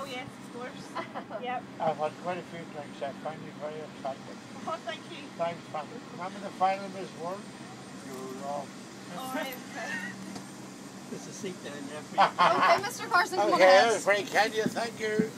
Oh yes, of course. yep. I've had quite a few drinks. I find you very attractive. Oh, thank you. Thanks, Pat. Remember the final Miss World? You were wrong. All oh, right. There's a seat down there for you. Okay, Mr. Carson, come on Okay. Frank, can you? Thank you.